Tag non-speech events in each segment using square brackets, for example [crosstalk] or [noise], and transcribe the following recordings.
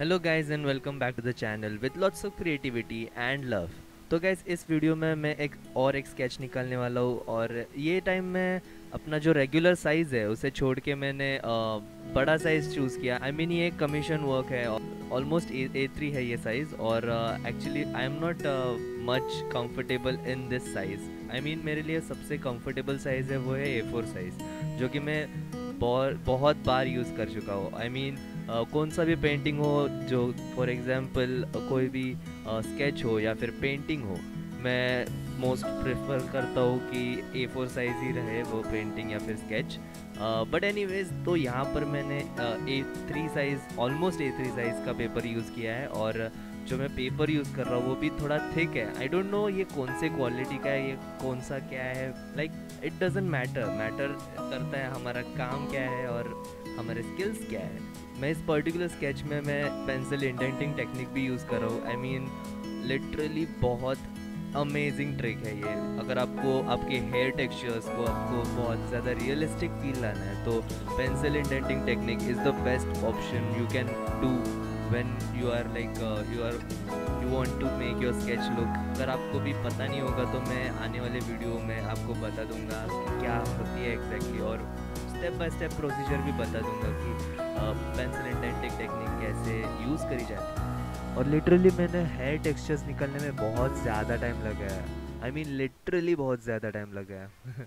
Hello guys and welcome back to the channel with lots of creativity and love तो guys इस video में मैं एक और एक स्केच निकालने वाला हूँ और ये टाइम मैं अपना जो रेगुलर साइज़ है उसे छोड़ के मैंने आ, बड़ा साइज़ चूज़ किया। आई I मीन mean, ये कमीशन वर्क है ऑलमोस्ट ए थ्री है ये साइज़ और actually I am not much comfortable in this size I mean मेरे लिए सबसे कंफर्टेबल साइज़ है वो है ए फोर साइज़ जो कि मैं बहुत बहुत बार यूज़ कर चुका हूँ। आई मीन कौन सा भी पेंटिंग हो, जो फॉर एग्ज़ाम्पल कोई भी स्केच हो या फिर पेंटिंग हो, मैं मोस्ट प्रेफर करता हूँ कि ए फोर साइज़ ही रहे वो पेंटिंग या फिर स्केच बट एनी तो यहाँ पर मैंने A three size almost A three size का पेपर यूज़ किया है और जो मैं पेपर यूज़ कर रहा हूँ वो भी थोड़ा थिक है। आई डोंट नो ये कौन से क्वालिटी का है, ये कौन सा क्या है like it doesn't matter matter करता है हमारा काम क्या है और हमारे स्किल्स क्या है? मैं इस पर्टिकुलर स्केच में मैं पेंसिल इंडेंटिंग टेक्निक भी यूज़ कर रहा हूँ। आई मीन लिटरली बहुत अमेजिंग ट्रिक है ये। अगर आपको, आपके हेयर टेक्सचर्स को, आपको बहुत ज़्यादा रियलिस्टिक फील लाना है तो pencil indenting technique is the best option you can do when you are like you are you want to make your sketch look अगर आपको भी पता नहीं होगा तो मैं आने वाले वीडियो में आपको बता दूँगा क्या होती है एग्जैक्टली और स्टेप बाय स्टेप प्रोसीजर भी बता दूँगा कि पेंसिल इंडेंटिंग टेक्निक कैसे यूज़ करी जाती है। और लिटरली मैंने हेयर टेक्सचर्स निकलने में बहुत ज़्यादा टाइम लगाया आई मीन लिटरली बहुत ज़्यादा टाइम लगाया [laughs]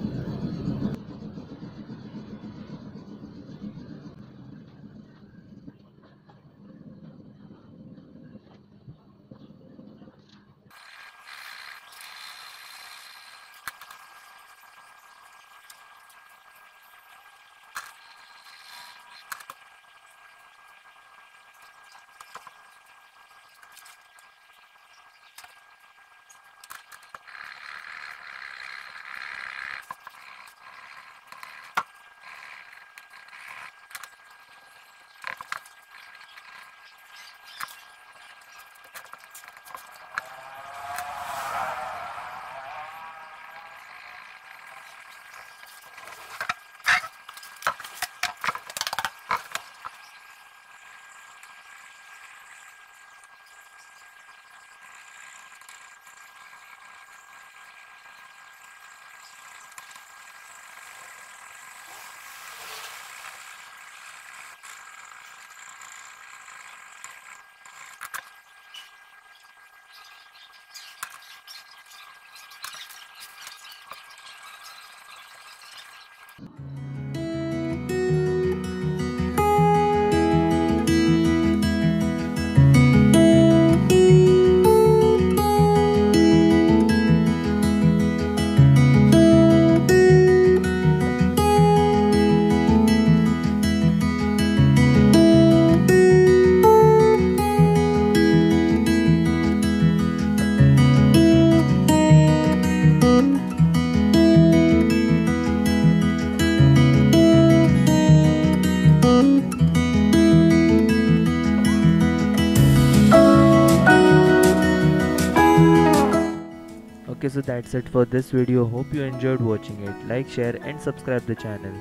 okay so that's it for this video. Hope you enjoyed watching it. Like share and subscribe the channel.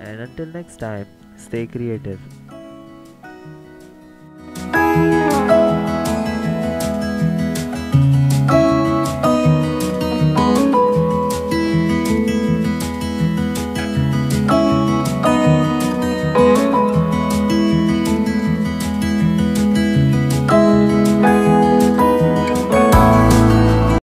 And until next time stay creative